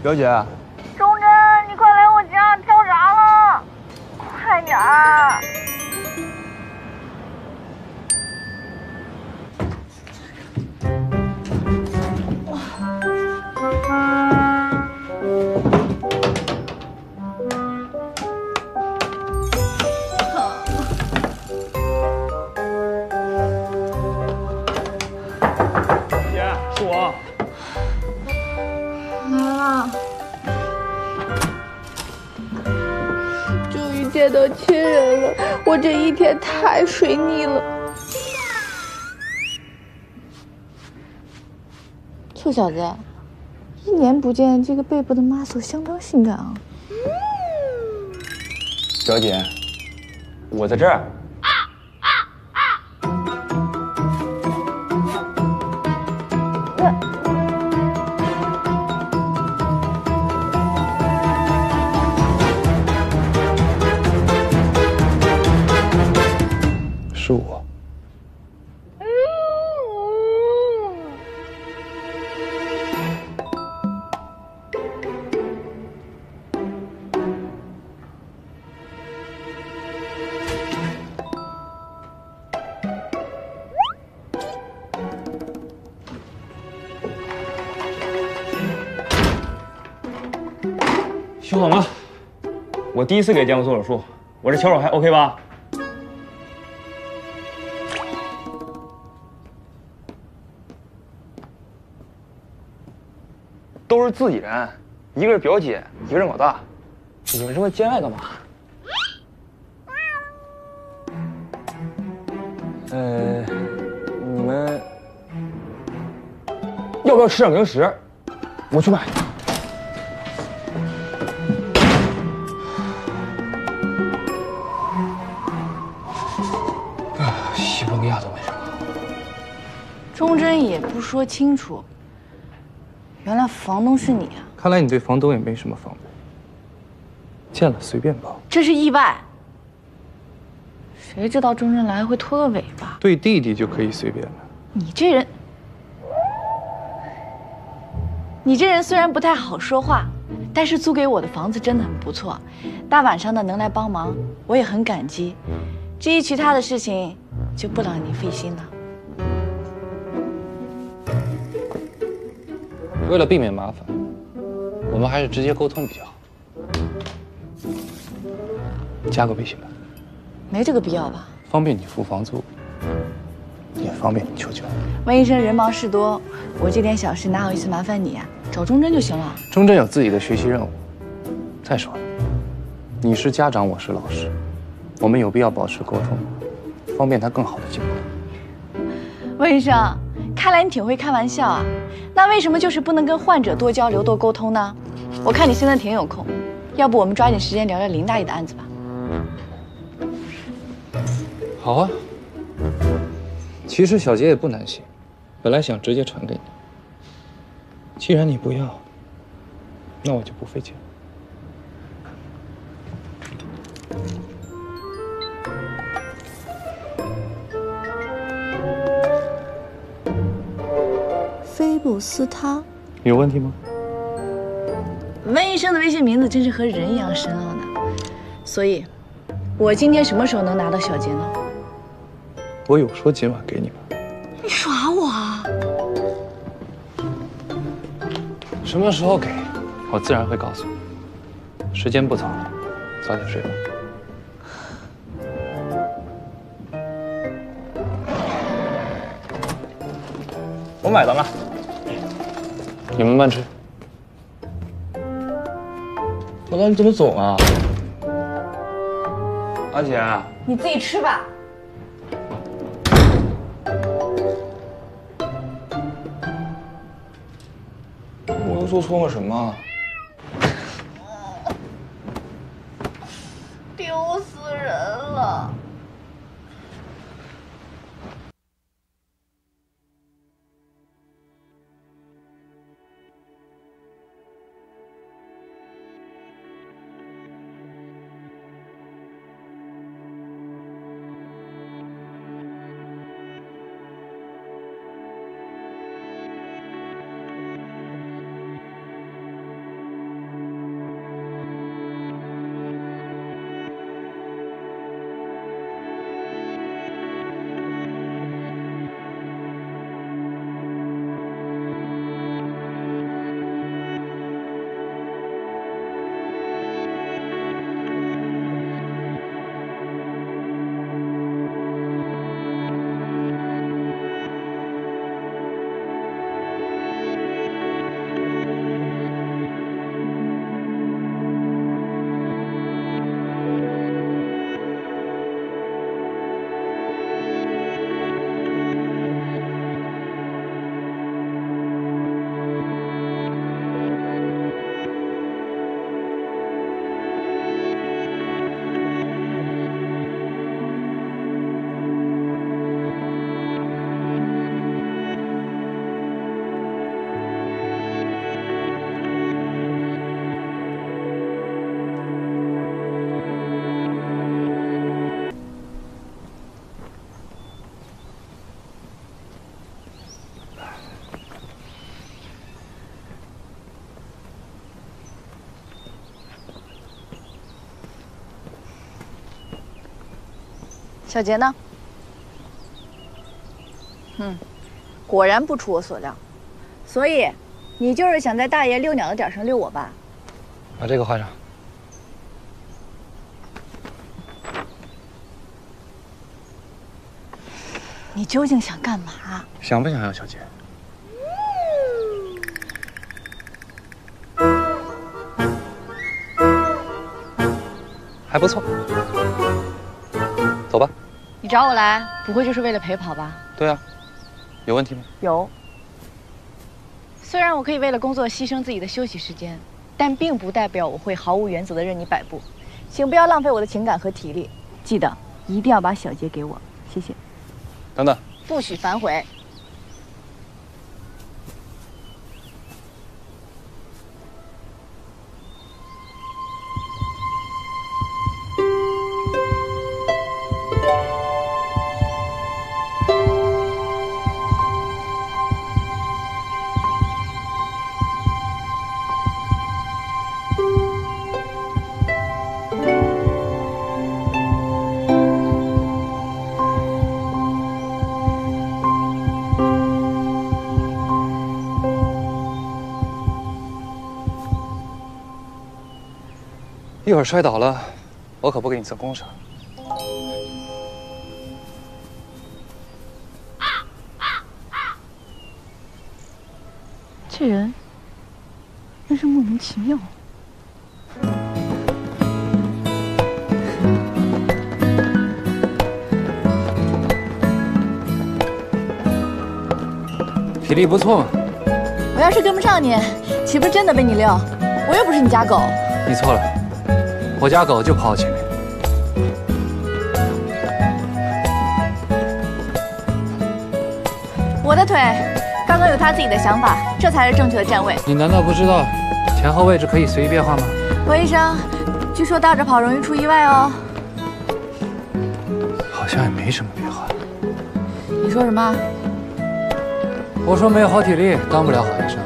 表姐，忠贞，你快来我家跳闸了，快点儿！见到亲人了，我这一天太水逆了。臭小子，一年不见，这个背部的 muscle 相当性感啊！小姐，我在这儿。第一次给建国做手术，我这小手还 OK 吧？都是自己人，一个是表姐，一个是老大，你们这么见外干嘛？呃，你们要不要吃点零食？我去买。说清楚，原来房东是你啊！看来你对房东也没什么防备，见了随便抱。这是意外，谁知道钟振来会拖个尾巴？对弟弟就可以随便了。你这人，你这人虽然不太好说话，但是租给我的房子真的很不错，大晚上的能来帮忙，我也很感激。至于其他的事情，就不劳你费心了。为了避免麻烦，我们还是直接沟通比较好。加个微信吧，没这个必要吧？方便你付房租，也方便你求救。温医生人忙事多，我这点小事哪好意思麻烦你啊？找钟真就行了。钟真有自己的学习任务。再说了，你是家长，我是老师，我们有必要保持沟通，方便他更好的进步。温医生，看来你挺会开玩笑啊。那为什么就是不能跟患者多交流、多沟通呢？我看你现在挺有空，要不我们抓紧时间聊聊林大爷的案子吧？好啊。其实小杰也不难写，本来想直接传给你。既然你不要，那我就不费劲。了布斯他，有问题吗？温医生的微信名字真是和人一样深奥呢。所以，我今天什么时候能拿到小杰呢？我有说今晚给你吗？你耍我啊！什么时候给，我自然会告诉你。时间不早了，早点睡吧。我买单了。你们慢吃。老大，你怎么走啊？阿姐，你自己吃吧。我又做错了什么？丢死人了！小杰呢？嗯，果然不出我所料。所以，你就是想在大爷遛鸟的点上遛我吧？把这个换上。你究竟想干嘛？想不想要小杰？还不错。你找我来，不会就是为了陪跑吧？对啊。有问题吗？有。虽然我可以为了工作牺牲自己的休息时间，但并不代表我会毫无原则的任你摆布。请不要浪费我的情感和体力。记得一定要把小杰给我，谢谢。等等。不许反悔。一会儿摔倒了，我可不给你增公事。这人真是莫名其妙。体力不错嘛。我要是跟不上你，岂不是真的被你遛？我又不是你家狗。你错了。我家狗就跑我前面。我的腿刚刚有他自己的想法，这才是正确的站位。你难道不知道前后位置可以随意变化吗？罗医生，据说倒着跑容易出意外哦。好像也没什么变化。你说什么？我说没有好体力，当不了好医生。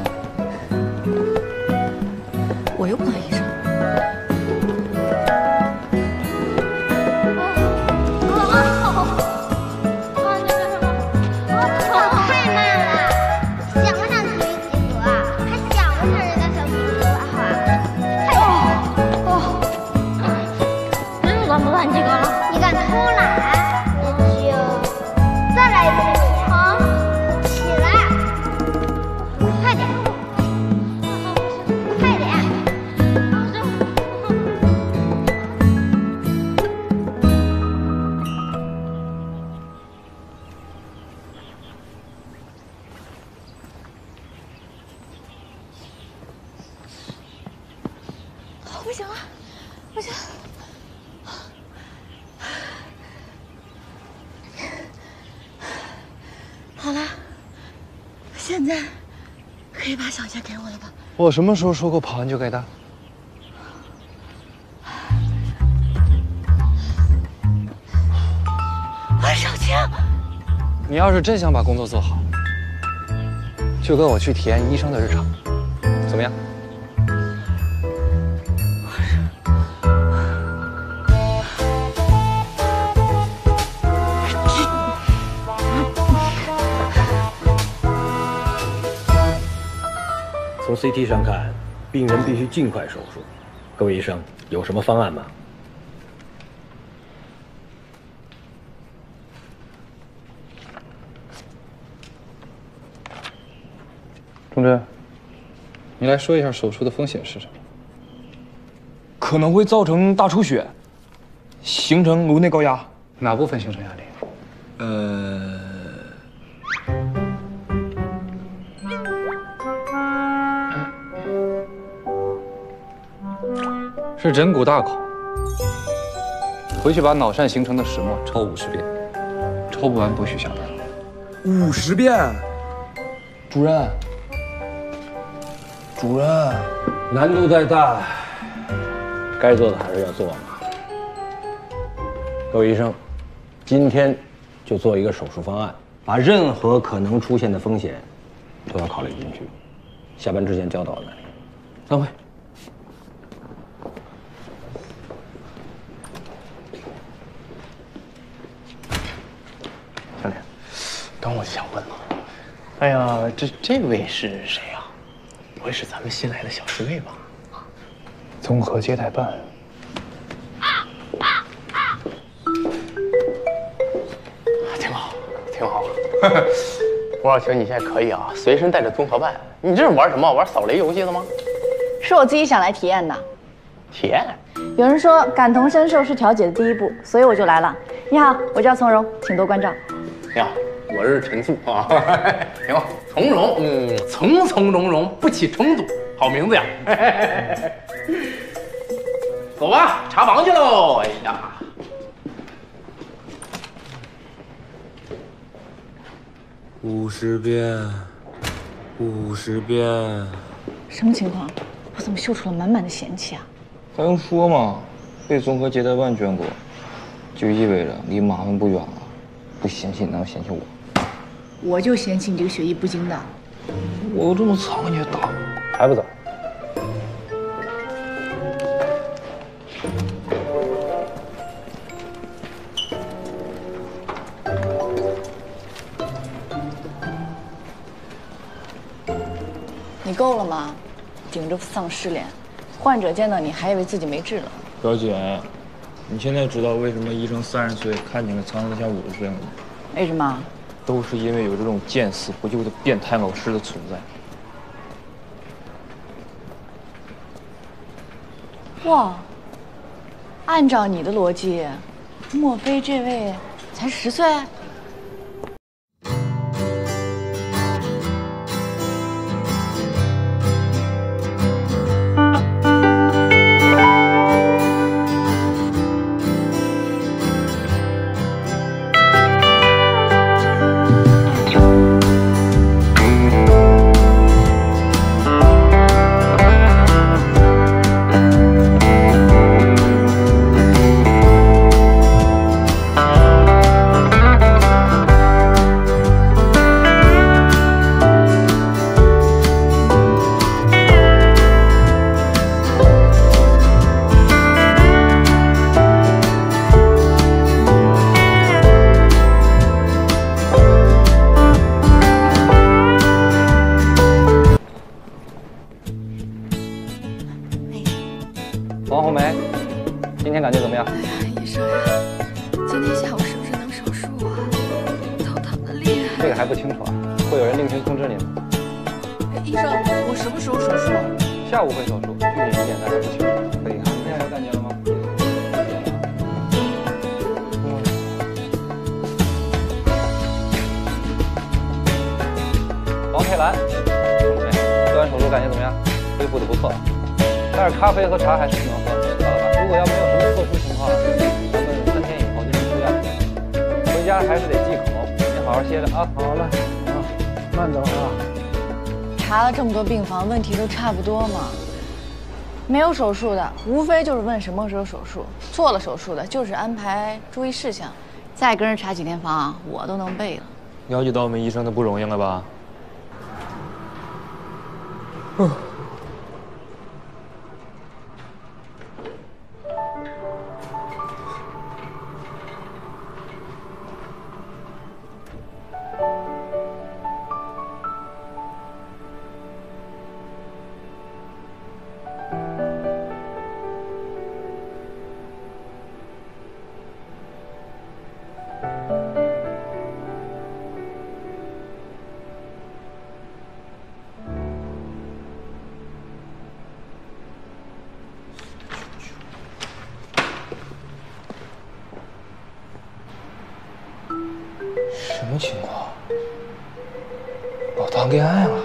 我又不当不行了，不行！好了，现在可以把小杰给我了吧？我什么时候说过跑完就给他？万少卿，你要是真想把工作做好，就跟我去体验医生的日常，怎么样？CT 上看，病人必须尽快手术。各位医生，有什么方案吗？钟真，你来说一下手术的风险是什么？可能会造成大出血，形成颅内高压。哪部分形成压力？是枕骨大考。回去把脑疝形成的石墨抄五十遍，抄不完不许下班。五十遍，主任，主任，难度再大，该做的还是要做嘛。各位医生，今天就做一个手术方案，把任何可能出现的风险都要考虑进去。下班之前交到我那里。散会。刚我就想问了，哎呀，这这位是谁啊？不会是咱们新来的小侍卫吧？综合接待办。挺好，挺好。吴少卿，你现在可以啊，随身带着综合办。你这是玩什么？玩扫雷游戏的吗？是我自己想来体验的。体验？有人说感同身受是调解的第一步，所以我就来了。你好，我叫从容，请多关照。你好，我是陈醋啊。挺好，从容，嗯，从从容容，不起冲突，好名字呀。走吧，查房去喽。哎呀，五十遍，五十遍。什么情况？我怎么嗅出了满满的嫌弃啊？还用说吗？被综合接待办卷过，就意味着离麻烦不远了。不嫌弃，哪有嫌弃我？我就嫌弃你这个学艺不精的。我都这么惨了，你还打我？还不走？你够了吗？顶着丧尸脸，患者见到你还以为自己没治了。表姐，你现在知道为什么医生三十岁看起来沧桑像五十岁了吗？为什么？都是因为有这种见死不救的变态老师的存在。哇，按照你的逻辑，莫非这位才十岁？好好歇着啊。好了，啊，慢走啊。查了这么多病房，问题都差不多嘛。没有手术的，无非就是问什么时候手术；做了手术的，就是安排注意事项。再跟人查几天房，我都能背了。了解到我们医生的不容易了吧？什什么情况？老唐恋爱了？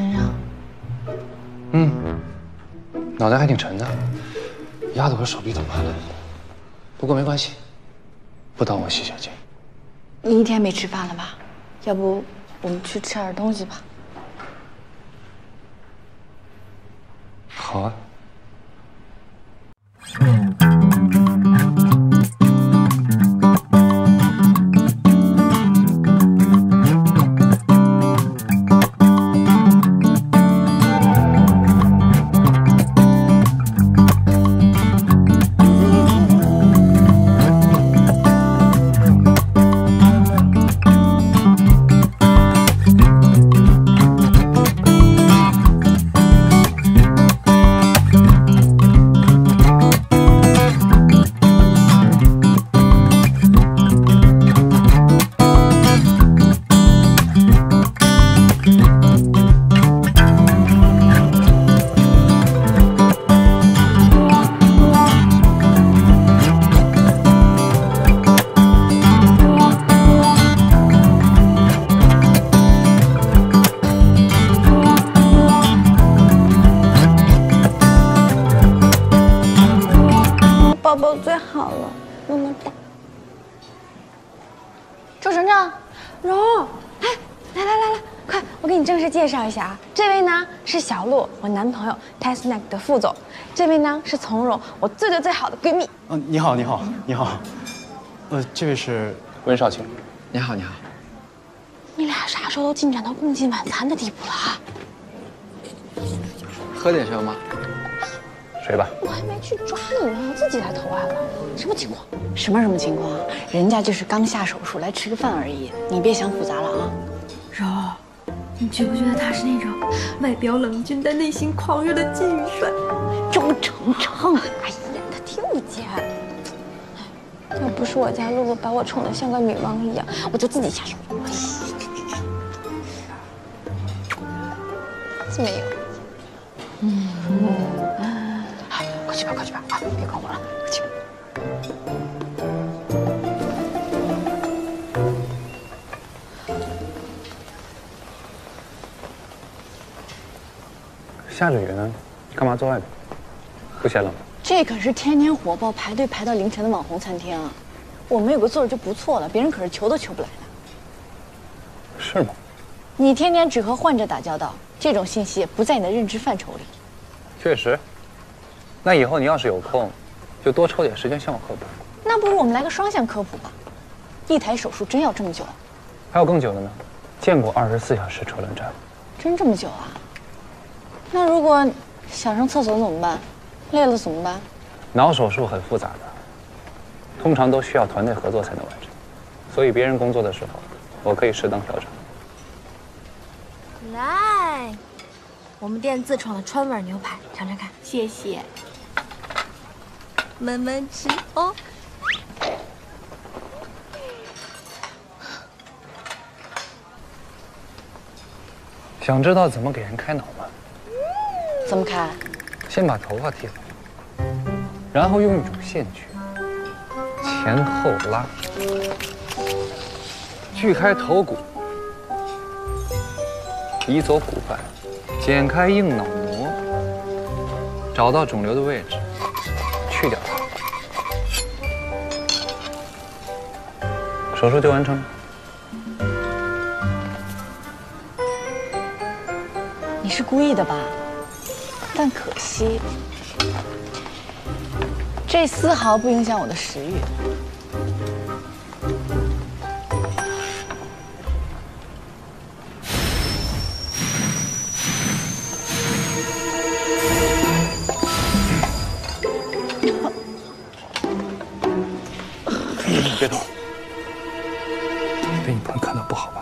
身上。嗯，脑袋还挺沉的，压得我手臂都麻了。不过没关系，不当我谢小姐。你一天没吃饭了吧？要不我们去吃点东西吧？好啊。绍一下啊，这位呢是小鹿，我男朋友 t e s n a c 的副总，这位呢是从容，我最最最好的闺蜜。嗯，你好，你好，你好。呃，这位是温少卿，你好，你好。你俩啥时候都进展到共进晚餐的地步了啊？喝点什么吗？水吧。我还没去抓你呢，自己来投案了，什么情况？什么什么情况？人家就是刚下手术来吃个饭而已，你别想复杂了啊。你觉不觉得他是那种外表冷峻但内心狂热的金宇帅？周程程，哎呀，他听不见。要不是我家露露把我宠得像个女王一样，我就自己下手。是没有。嗯，好，快去吧，快去吧，啊，别管我了，下着雨呢，干嘛坐外边？不嫌冷？这可是天天火爆、排队排到凌晨的网红餐厅啊！我们有个座儿就不错了，别人可是求都求不来的。是吗？你天天只和患者打交道，这种信息不在你的认知范畴里。确实。那以后你要是有空，就多抽点时间向我科普。那不如我们来个双向科普吧？一台手术真要这么久？还有更久的呢，见过二十四小时车轮战？真这么久啊？那如果想上厕所怎么办？累了怎么办？脑手术很复杂的，通常都需要团队合作才能完成，所以别人工作的时候，我可以适当调整。来，我们店自创的川味牛排，尝尝看。谢谢。慢慢吃哦。想知道怎么给人开脑吗？怎么开？先把头发剃了，然后用一种线锯，前后拉，锯开头骨，移走骨瓣，剪开硬脑膜，找到肿瘤的位置，去掉它，手术就完成了。你是故意的吧？但可惜，这丝毫不影响我的食欲。别动，被你朋友看到不好吧？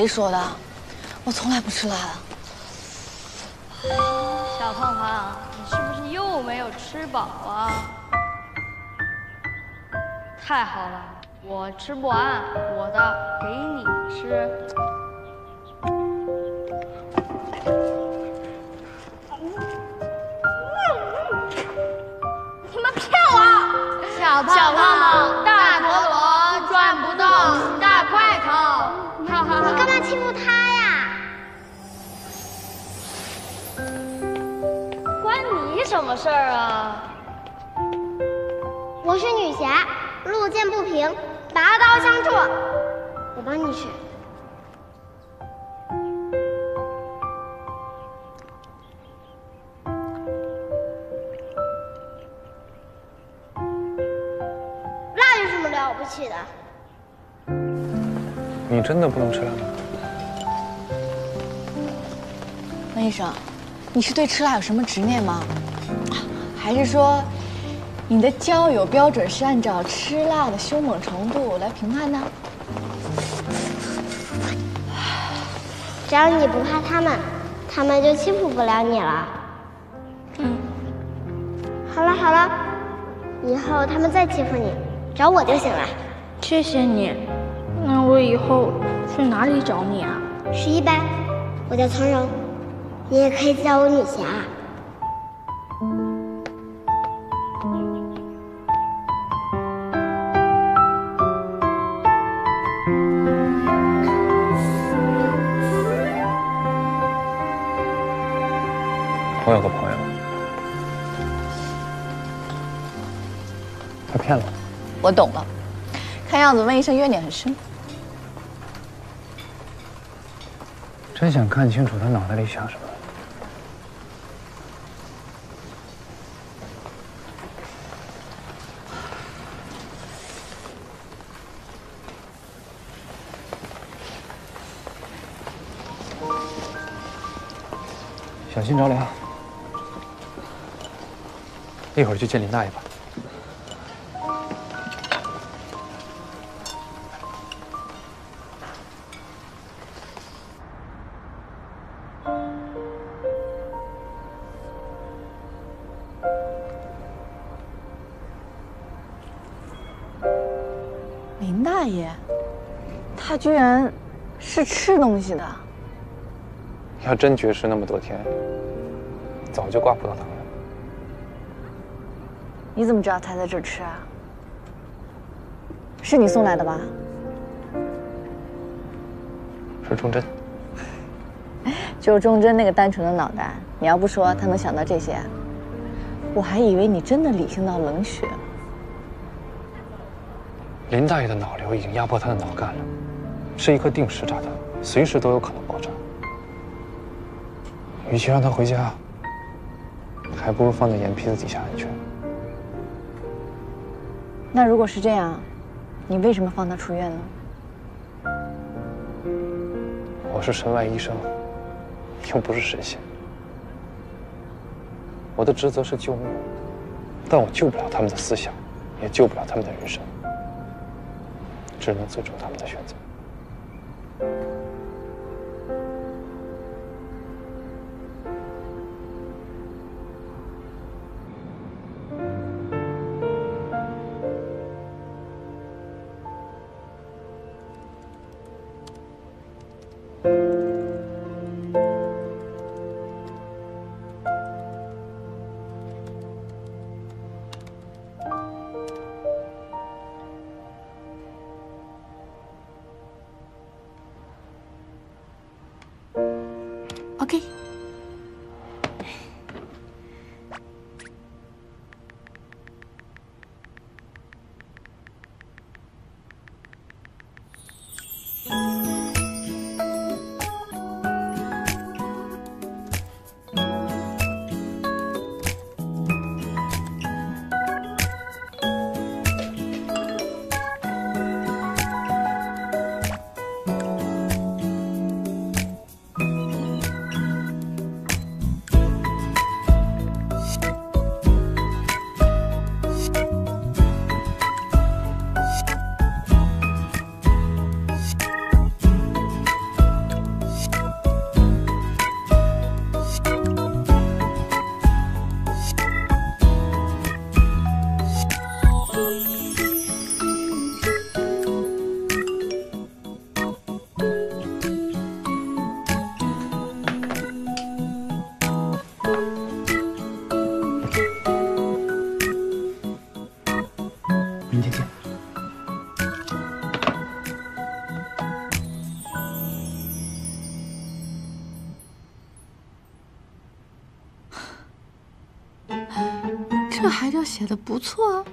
谁说的？我从来不吃辣的。小胖胖你是不是又没有吃饱啊？太好了我吃不完我的给你吃。你他妈骗我小胖胖么事儿啊？我是女侠，路见不平，拔刀相助。我帮你去。那有什么了不起的？你真的不能吃辣吗？温医生，你是对吃辣有什么执念吗？还是说，你的交友标准是按照吃辣的凶猛程度来评判的？只要你不怕他们，他们就欺负不了你了。嗯。好了好了，以后他们再欺负你，找我就行了。谢谢你。那我以后去哪里找你啊？十一班，我叫从容，你也可以叫我女侠。我。懂了，看样子温医生怨念很深。真想看清楚他脑袋里想什么。小心着凉。一会儿去见林大爷吧。是吃东西的。要真绝食那么多天，早就挂葡萄糖了。你怎么知道他在这儿吃啊？是你送来的吧？是钟真。就钟真那个单纯的脑袋，你要不说他能想到这些，我还以为你真的理性到冷血了。林大爷的脑瘤已经压迫他的脑干了，是一颗定时炸弹，随时都有可能爆炸。与其让他回家，还不如放在眼皮子底下安全。那如果是这样，你为什么放他出院呢？我是神外医生，又不是神仙。我的职责是救命，但我救不了他们的思想，也救不了他们的人生，只能尊重他们的选择。这还叫写的不错？